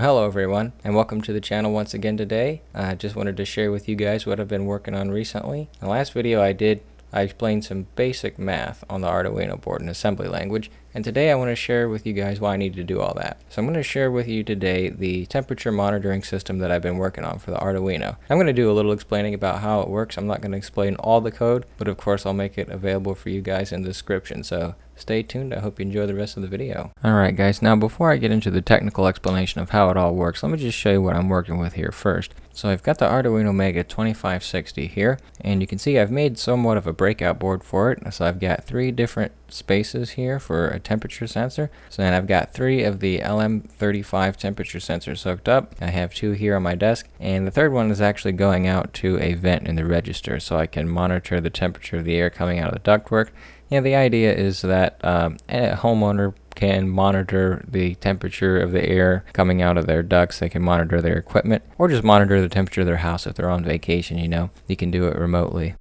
Hello everyone and welcome to the channel once again today. I just wanted to share with you guys what I've been working on recently. The last video I did I explained some basic math on the Arduino board in assembly language and today I want to share with you guys why I need to do all that. So I'm going to share with you today the temperature monitoring system that I've been working on for the Arduino. I'm going to do a little explaining about how it works. I'm not going to explain all the code but of course I'll make it available for you guys in the description so stay tuned. I hope you enjoy the rest of the video. Alright guys, now before I get into the technical explanation of how it all works, let me just show you what I'm working with here first. So I've got the Arduino Mega 2560 here, and you can see I've made somewhat of a breakout board for it. So I've got three different spaces here for a temperature sensor. So then I've got three of the LM35 temperature sensors hooked up. I have two here on my desk, and the third one is actually going out to a vent in the register so I can monitor the temperature of the air coming out of the ductwork yeah, the idea is that um, a homeowner can monitor the temperature of the air coming out of their ducts. They can monitor their equipment or just monitor the temperature of their house if they're on vacation, you know. You can do it remotely.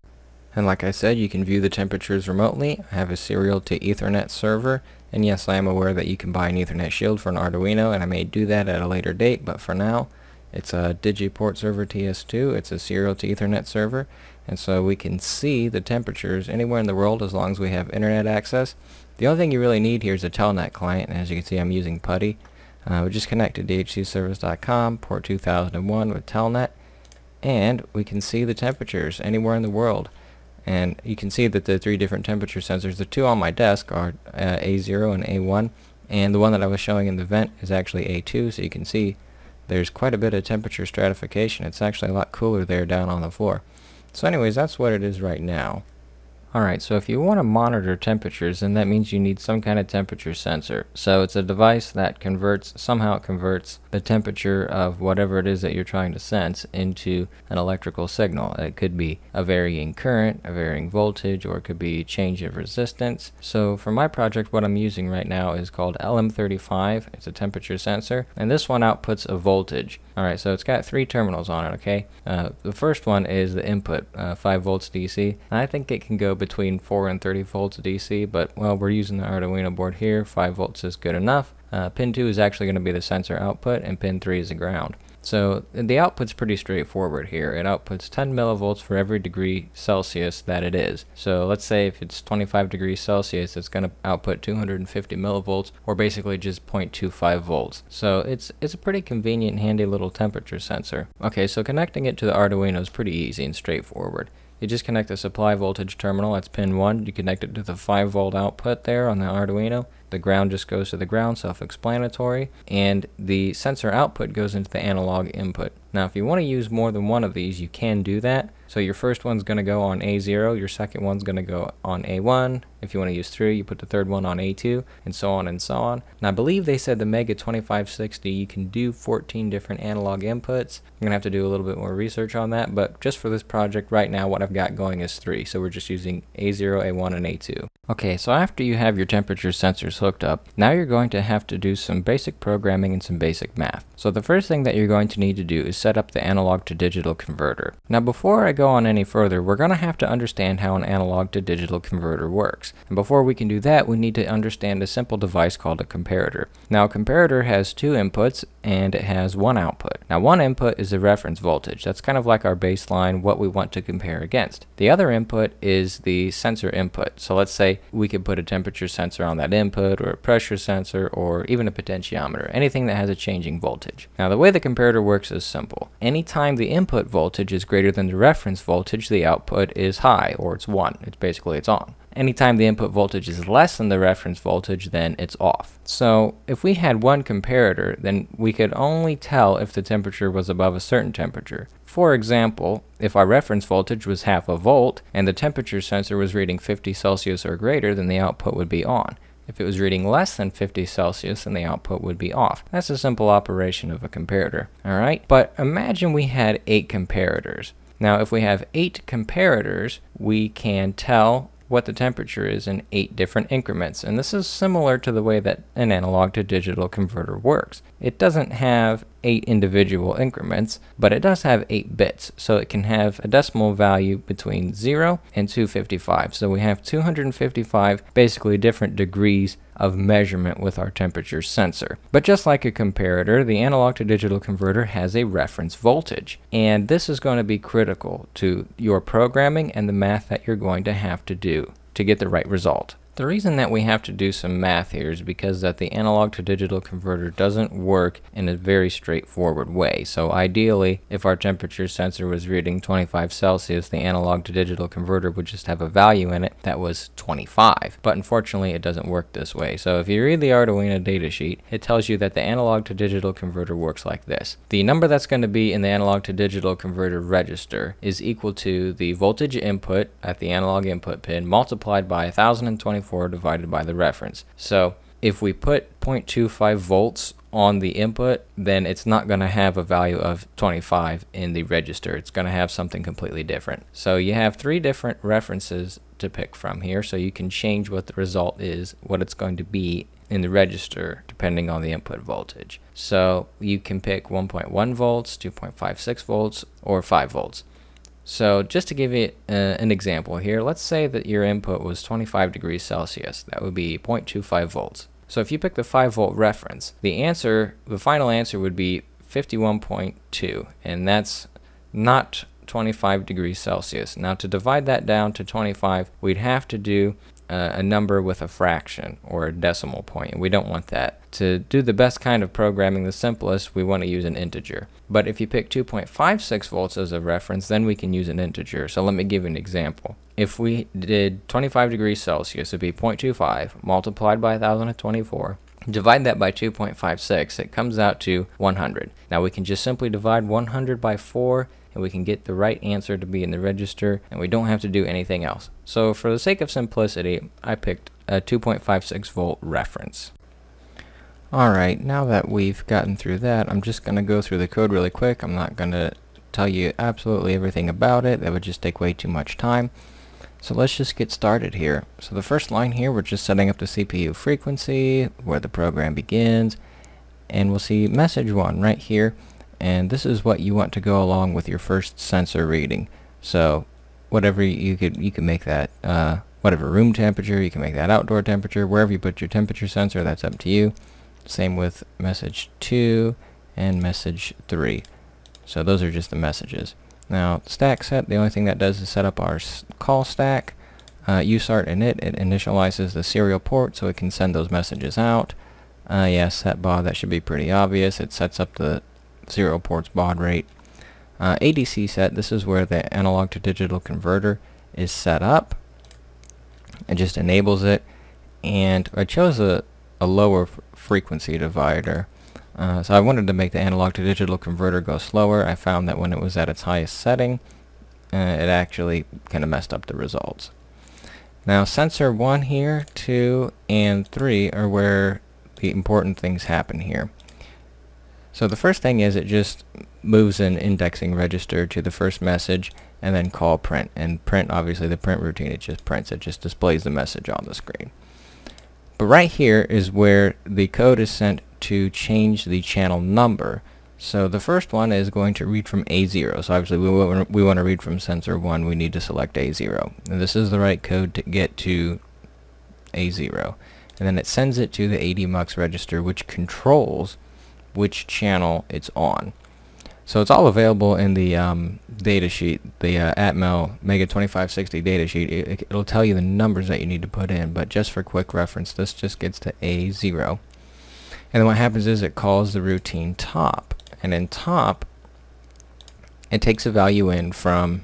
And like I said, you can view the temperatures remotely. I have a serial to Ethernet server. And yes, I am aware that you can buy an Ethernet shield for an Arduino, and I may do that at a later date, but for now, it's a Digi PortServer TS2. It's a serial to Ethernet server. And so we can see the temperatures anywhere in the world as long as we have internet access. The only thing you really need here is a telnet client. And as you can see, I'm using PuTTY. Uh, we just connect to dhcservice.com, port 2001 with telnet. And we can see the temperatures anywhere in the world. And you can see that the three different temperature sensors, the two on my desk are uh, A0 and A1. And the one that I was showing in the vent is actually A2, so you can see there's quite a bit of temperature stratification. It's actually a lot cooler there down on the floor. So anyways, that's what it is right now. Alright, so if you want to monitor temperatures, then that means you need some kind of temperature sensor. So it's a device that converts, somehow it converts the temperature of whatever it is that you're trying to sense into an electrical signal. It could be a varying current, a varying voltage, or it could be change of resistance. So for my project, what I'm using right now is called LM35. It's a temperature sensor, and this one outputs a voltage. Alright, so it's got three terminals on it, okay? Uh, the first one is the input, uh, 5 volts DC. I think it can go between 4 and 30 volts DC, but well, we're using the Arduino board here. 5 volts is good enough. Uh, pin 2 is actually going to be the sensor output, and pin 3 is the ground. So the output's pretty straightforward here. It outputs 10 millivolts for every degree Celsius that it is. So let's say if it's 25 degrees Celsius, it's going to output 250 millivolts, or basically just 0.25 volts. So it's it's a pretty convenient, handy little temperature sensor. Okay, so connecting it to the Arduino is pretty easy and straightforward. You just connect the supply voltage terminal, that's pin 1, you connect it to the 5 volt output there on the Arduino. The ground just goes to the ground, self-explanatory, and the sensor output goes into the analog input. Now if you want to use more than one of these, you can do that. So your first one's going to go on A0, your second one's going to go on A1. If you want to use three, you put the third one on A2, and so on and so on. And I believe they said the Mega 2560, you can do 14 different analog inputs. I'm going to have to do a little bit more research on that, but just for this project right now, what I've got going is three. So we're just using A0, A1, and A2. Okay, so after you have your temperature sensors hooked up, now you're going to have to do some basic programming and some basic math. So the first thing that you're going to need to do is set up the analog to digital converter. Now before I go on any further, we're going to have to understand how an analog to digital converter works. And before we can do that, we need to understand a simple device called a comparator. Now a comparator has two inputs and it has one output. Now one input is the reference voltage. That's kind of like our baseline, what we want to compare against. The other input is the sensor input. So let's say we could put a temperature sensor on that input or a pressure sensor or even a potentiometer, anything that has a changing voltage. Now the way the comparator works is simple. Anytime the input voltage is greater than the reference voltage, the output is high or it's 1. It's basically it's on. Anytime the input voltage is less than the reference voltage, then it's off. So if we had one comparator, then we could only tell if the temperature was above a certain temperature. For example, if our reference voltage was half a volt and the temperature sensor was reading 50 Celsius or greater, then the output would be on. If it was reading less than 50 Celsius, then the output would be off. That's a simple operation of a comparator. Alright, but imagine we had 8 comparators. Now if we have 8 comparators, we can tell what the temperature is in eight different increments. And this is similar to the way that an analog to digital converter works. It doesn't have eight individual increments, but it does have eight bits. So it can have a decimal value between 0 and 255. So we have 255 basically different degrees of measurement with our temperature sensor. But just like a comparator, the analog to digital converter has a reference voltage. And this is going to be critical to your programming and the math that you're going to have to do to get the right result. The reason that we have to do some math here is because that the analog to digital converter doesn't work in a very straightforward way. So ideally, if our temperature sensor was reading 25 Celsius, the analog to digital converter would just have a value in it that was 25. But unfortunately, it doesn't work this way. So if you read the Arduino datasheet, it tells you that the analog to digital converter works like this. The number that's going to be in the analog to digital converter register is equal to the voltage input at the analog input pin multiplied by 1024 divided by the reference. So if we put 0.25 volts on the input, then it's not going to have a value of 25 in the register. It's going to have something completely different. So you have three different references to pick from here, so you can change what the result is, what it's going to be in the register depending on the input voltage. So you can pick 1.1 volts, 2.56 volts, or 5 volts. So just to give you uh, an example here, let's say that your input was 25 degrees Celsius. That would be 0.25 volts. So if you pick the 5 volt reference, the answer, the final answer would be 51.2, and that's not 25 degrees Celsius. Now to divide that down to 25, we'd have to do uh, a number with a fraction or a decimal point, and we don't want that. To do the best kind of programming, the simplest, we want to use an integer. But if you pick 2.56 volts as a reference, then we can use an integer. So let me give you an example. If we did 25 degrees Celsius, it'd be 0.25 multiplied by 1024 divide that by 2.56, it comes out to 100. Now we can just simply divide 100 by 4 and we can get the right answer to be in the register and we don't have to do anything else. So for the sake of simplicity, I picked a 2.56 volt reference. Alright, now that we've gotten through that, I'm just going to go through the code really quick. I'm not going to tell you absolutely everything about it. That would just take way too much time. So let's just get started here. So the first line here, we're just setting up the CPU frequency, where the program begins, and we'll see message 1 right here and this is what you want to go along with your first sensor reading. So whatever you could you can make that uh, whatever room temperature you can make that outdoor temperature wherever you put your temperature sensor that's up to you. Same with message 2 and message 3 so those are just the messages. Now stack set the only thing that does is set up our call stack. Uh, USART init it initializes the serial port so it can send those messages out. Uh, yeah, set baud, that should be pretty obvious. It sets up the zero ports baud rate. Uh, ADC set, this is where the analog to digital converter is set up. It just enables it. And I chose a, a lower frequency divider. Uh, so I wanted to make the analog to digital converter go slower. I found that when it was at its highest setting, uh, it actually kind of messed up the results. Now sensor 1 here, 2, and 3 are where the important things happen here. So the first thing is it just moves an indexing register to the first message and then call print. And print, obviously the print routine, it just prints, it just displays the message on the screen. But right here is where the code is sent to change the channel number. So the first one is going to read from A0. So obviously we, want we want to read from sensor 1, we need to select A0. And this is the right code to get to A0. And then it sends it to the ADMUX register which controls which channel it's on. So it's all available in the um, data sheet, the uh, Atmel Mega 2560 data sheet. It, will tell you the numbers that you need to put in, but just for quick reference, this just gets to A0. And then what happens is it calls the routine top. And in top, it takes a value in from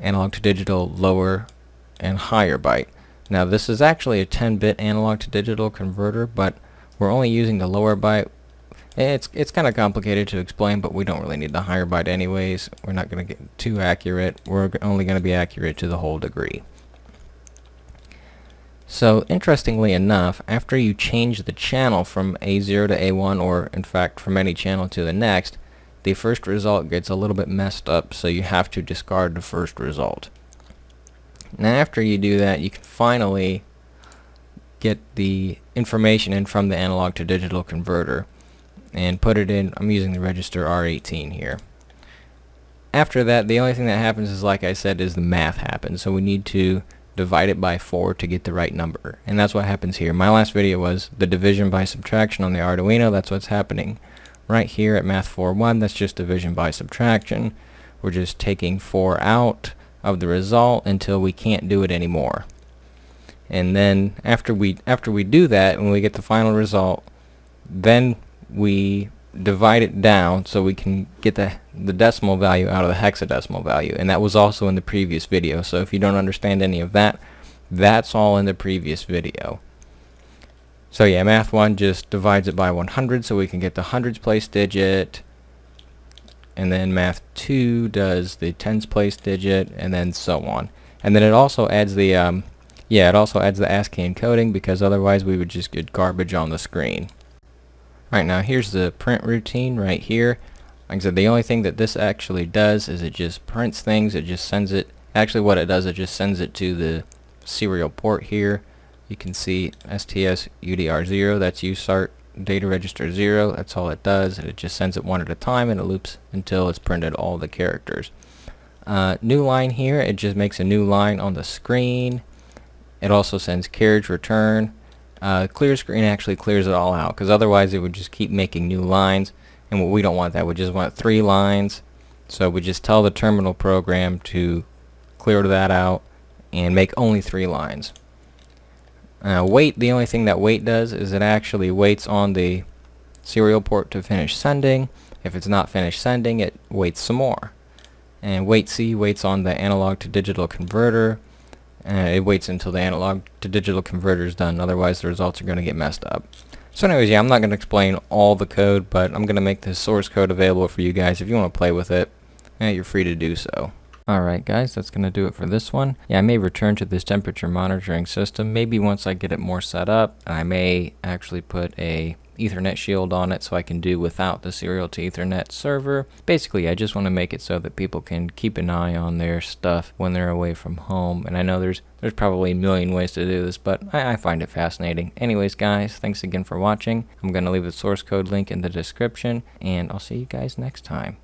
analog to digital lower and higher byte. Now this is actually a 10-bit analog to digital converter, but we're only using the lower byte it's it's kind of complicated to explain, but we don't really need the higher byte anyways. We're not going to get too accurate. We're only going to be accurate to the whole degree. So interestingly enough, after you change the channel from A0 to A1, or in fact from any channel to the next, the first result gets a little bit messed up, so you have to discard the first result. Now after you do that, you can finally get the information in from the analog to digital converter and put it in, I'm using the register R18 here. After that, the only thing that happens is, like I said, is the math happens. So we need to divide it by 4 to get the right number. And that's what happens here. My last video was the division by subtraction on the Arduino. That's what's happening right here at Math 4.1. That's just division by subtraction. We're just taking 4 out of the result until we can't do it anymore. And then after we after we do that, when we get the final result, then we divide it down so we can get the, the decimal value out of the hexadecimal value. And that was also in the previous video. So if you don't understand any of that, that's all in the previous video. So yeah, Math 1 just divides it by 100 so we can get the hundreds place digit. And then Math 2 does the tens place digit and then so on. And then it also adds the, um, yeah, it also adds the ASCII encoding because otherwise we would just get garbage on the screen. Alright, now here's the print routine right here. Like I said, the only thing that this actually does is it just prints things. It just sends it, actually what it does, it just sends it to the serial port here. You can see STS UDR0, that's USART data register 0. That's all it does. It just sends it one at a time and it loops until it's printed all the characters. Uh, new line here, it just makes a new line on the screen. It also sends carriage return. Uh, clear screen actually clears it all out because otherwise it would just keep making new lines and what we don't want that we just want three lines. So we just tell the terminal program to clear that out and make only three lines. Wait the only thing that wait does is it actually waits on the serial port to finish sending. If it's not finished sending it waits some more. And wait C waits on the analog to digital converter and it waits until the analog to digital converter is done otherwise the results are going to get messed up so anyways yeah I'm not going to explain all the code but I'm going to make the source code available for you guys if you want to play with it yeah, you're free to do so Alright guys, that's going to do it for this one. Yeah, I may return to this temperature monitoring system, maybe once I get it more set up. I may actually put a Ethernet shield on it so I can do without the serial to Ethernet server. Basically, I just want to make it so that people can keep an eye on their stuff when they're away from home. And I know there's there's probably a million ways to do this, but I, I find it fascinating. Anyways, guys, thanks again for watching. I'm going to leave the source code link in the description, and I'll see you guys next time.